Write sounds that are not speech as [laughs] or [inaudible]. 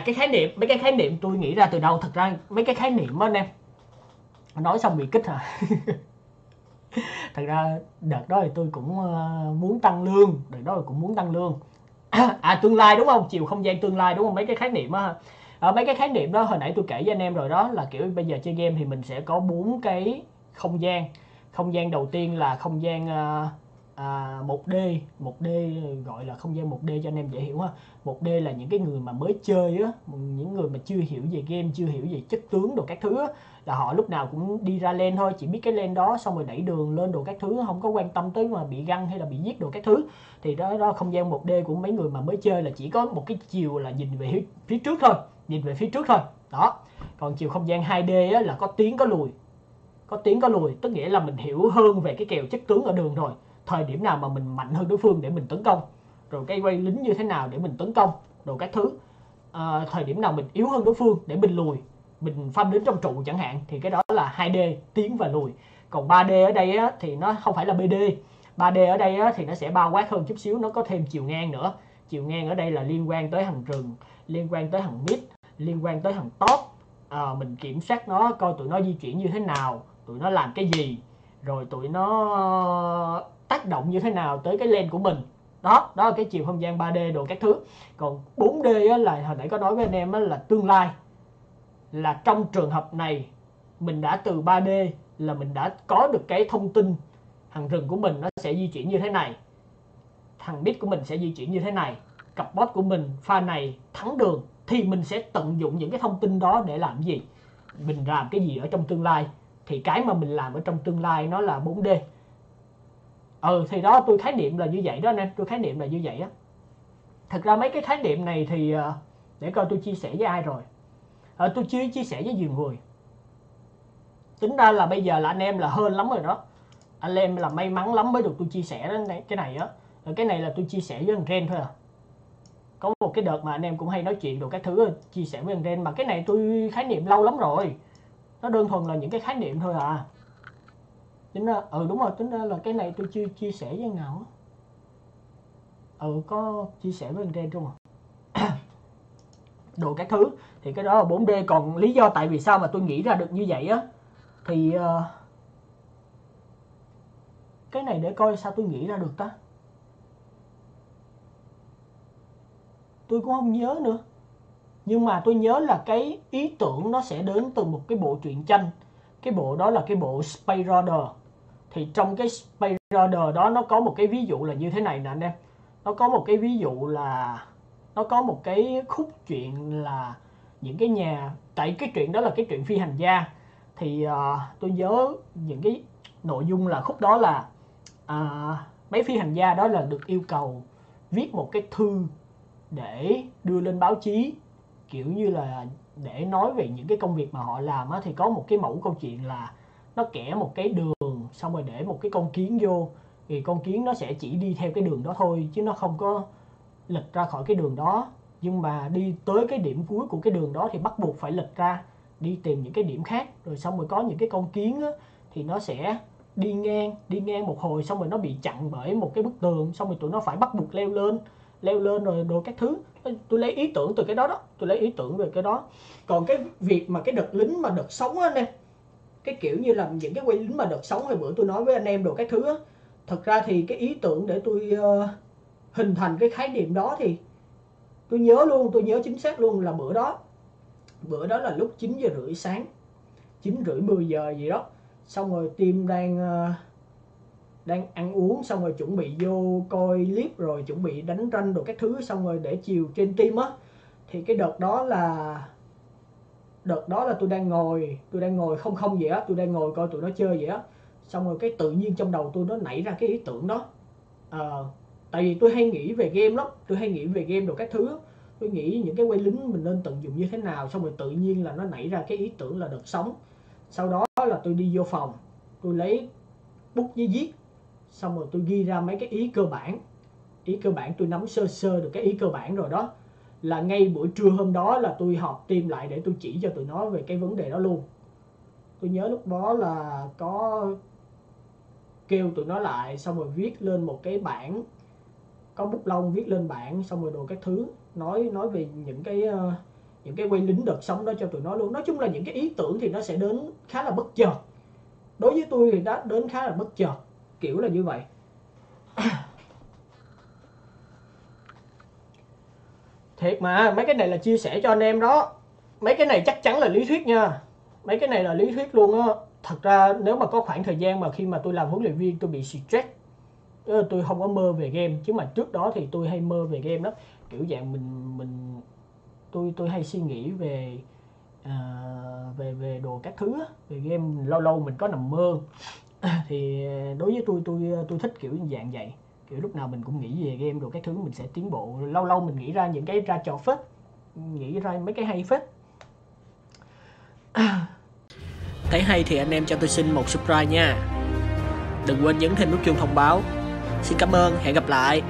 à cái khái niệm mấy cái khái niệm tôi nghĩ ra từ đâu? Thật ra mấy cái khái niệm đó anh em nói xong bị kích hả? [laughs] Thật ra đợt đó thì tôi cũng ờ, muốn tăng lương đợt đó thì cũng muốn tăng lương. [coughs] À tương lai đúng không? Chiều không gian tương lai đúng không? Mấy cái khái niệm á à, mấy cái khái niệm đó hồi nãy tôi kể với anh em rồi đó là kiểu bây giờ chơi game thì mình sẽ có bốn cái không gian. Không gian đầu tiên là không gian uh, à, 1D 1D gọi là không gian 1D cho anh em dễ hiểu ha. 1D là những cái người mà mới chơi á những người mà chưa hiểu về game chưa hiểu về chất tướng đồ các thứ á, là họ lúc nào cũng đi ra lên thôi chỉ biết cái lên đó xong rồi đẩy đường lên đồ các thứ không có quan tâm tới mà bị găng hay là bị giết đồ các thứ. Thì đó đó không gian 1D của mấy người mà mới chơi là chỉ có một cái chiều là nhìn về phía trước thôi nhìn về phía trước thôi. Đó. Còn chiều không gian 2D á, là có tiến có lùi có tiến có lùi tức nghĩa là mình hiểu hơn về cái kèo chất tướng ở đường rồi thời điểm nào mà mình mạnh hơn đối phương để mình tấn công rồi cái quay lính như thế nào để mình tấn công rồi các thứ. À, thời điểm nào mình yếu hơn đối phương để mình lùi mình phanh đến trong trụ chẳng hạn thì cái đó là 2D tiến và lùi. Còn 3D ở đây á, thì nó không phải là BD 3D ở đây á, thì nó sẽ bao quát hơn chút xíu nó có thêm chiều ngang nữa. Chiều ngang ở đây là liên quan tới hàng rừng liên quan tới hàng mid liên quan tới hàng top. À, mình kiểm soát nó coi tụi nó di chuyển như thế nào tụi nó làm cái gì rồi tụi nó tác động như thế nào tới cái lens của mình. Đó đó là cái chiều không gian 3D đồ các thứ. Còn 4D á, là hồi nãy có nói với anh em á, là tương lai. Là trong trường hợp này mình đã từ 3D là mình đã có được cái thông tin thằng rừng của mình nó sẽ di chuyển như thế này. Thằng bit của mình sẽ di chuyển như thế này. Cặp bot của mình pha này thắng đường thì mình sẽ tận dụng những cái thông tin đó để làm gì? Mình làm cái gì ở trong tương lai? Thì cái mà mình làm ở trong tương lai nó là 4D ừ thì đó tôi khái niệm là như vậy đó anh em tôi khái niệm là như vậy á. Thật ra mấy cái khái niệm này thì ờ, để coi tôi chia sẻ với ai rồi. À, tôi chưa chia sẻ với nhiều người. Tính ra là bây giờ là anh em là hơn lắm rồi đó. Anh em là may mắn lắm mới được tôi chia sẻ đến cái này á. Ờ, cái này là tôi chia sẻ với thằng Ren thôi à. Có một cái đợt mà anh em cũng hay nói chuyện được các thứ chia sẻ với thằng Ren mà cái này tôi khái niệm lâu lắm rồi. Nó đơn thuần là những cái khái niệm thôi à tính ra ừ đúng rồi tính ra là cái này tôi chưa chia sẻ với nào á. Ừ có chia sẻ với anh Ren không à. [coughs] Đồ các thứ thì cái đó là 4D còn lý do tại vì sao mà tôi nghĩ ra được như vậy á thì uh, cái này để coi sao tôi nghĩ ra được ta. Tôi cũng không nhớ nữa. Nhưng mà tôi nhớ là cái ý tưởng nó sẽ đến từ một cái bộ truyện tranh. Cái bộ đó là cái bộ Space Rider thì trong cái Space đó nó có một cái ví dụ là như thế này nè anh em. Nó có một cái ví dụ là nó có một cái khúc chuyện là những cái nhà tại cái chuyện đó là cái chuyện phi hành gia. Thì uh, tôi nhớ những cái nội dung là khúc đó là uh, mấy phi hành gia đó là được yêu cầu viết một cái thư để đưa lên báo chí kiểu như là để nói về những cái công việc mà họ làm á, thì có một cái mẫu câu chuyện là nó kẻ một cái đường xong rồi để một cái con kiến vô thì con kiến nó sẽ chỉ đi theo cái đường đó thôi chứ nó không có lệch ra khỏi cái đường đó. Nhưng mà đi tới cái điểm cuối của cái đường đó thì bắt buộc phải lệch ra đi tìm những cái điểm khác. Rồi xong rồi có những cái con kiến á, thì nó sẽ đi ngang đi ngang một hồi xong rồi nó bị chặn bởi một cái bức tường xong rồi tụi nó phải bắt buộc leo lên leo lên rồi đồ các thứ. Tôi lấy ý tưởng từ cái đó đó tôi lấy ý tưởng về cái đó. Còn cái việc mà cái đợt lính mà đợt sống á anh em cái kiểu như là những cái quay lính mà đợt sống hồi bữa tôi nói với anh em đồ các thứ á thật ra thì cái ý tưởng để tôi uh, hình thành cái khái niệm đó thì tôi nhớ luôn tôi nhớ chính xác luôn là bữa đó. Bữa đó là lúc 9 giờ rưỡi sáng 9 rưỡi 10 giờ gì đó. Xong rồi team đang uh, đang ăn uống xong rồi chuẩn bị vô coi clip rồi chuẩn bị đánh ranh đồ các thứ xong rồi để chiều trên team á. Thì cái đợt đó là đợt đó là tôi đang ngồi tôi đang ngồi không không gì á tôi đang ngồi coi tụi nó chơi vậy á. Xong rồi cái tự nhiên trong đầu tôi nó nảy ra cái ý tưởng đó. À, tại vì tôi hay nghĩ về game lắm tôi hay nghĩ về game đồ các thứ tôi nghĩ những cái quay lính mình nên tận dụng như thế nào xong rồi tự nhiên là nó nảy ra cái ý tưởng là đợt sống sau đó là tôi đi vô phòng tôi lấy bút với viết. Xong rồi tôi ghi ra mấy cái ý cơ bản. Ý cơ bản tôi nắm sơ sơ được cái ý cơ bản rồi đó là ngay buổi trưa hôm đó là tôi họp team lại để tôi chỉ cho tụi nó về cái vấn đề đó luôn. Tôi nhớ lúc đó là có kêu tụi nó lại xong rồi viết lên một cái bảng có bút lông viết lên bảng xong rồi đồ các thứ nói nói về những cái uh, những cái quay lính đợt sống đó cho tụi nó luôn. Nói chung là những cái ý tưởng thì nó sẽ đến khá là bất chợt. Đối với tôi thì đã đến khá là bất chợt kiểu là như vậy. Thiệt mà mấy cái này là chia sẻ cho anh em đó. Mấy cái này chắc chắn là lý thuyết nha. Mấy cái này là lý thuyết luôn á. Thật ra nếu mà có khoảng thời gian mà khi mà tôi làm huấn luyện viên tôi bị stress ờ, tôi không có mơ về game. Chứ mà trước đó thì tôi hay mơ về game đó kiểu dạng mình mình tôi tôi hay suy nghĩ về uh, về về đồ các thứ về game lâu lâu mình có nằm mơ. Thì đối với tôi tôi tôi thích kiểu dạng vậy kiểu lúc nào mình cũng nghĩ về game rồi các thứ mình sẽ tiến bộ. Lâu lâu mình nghĩ ra những cái ra trò phết, nghĩ ra mấy cái hay phết. [coughs] Thấy hay thì anh em cho tôi xin một subscribe nha. Đừng quên nhấn thêm nút chuông thông báo. Xin cảm ơn, hẹn gặp lại.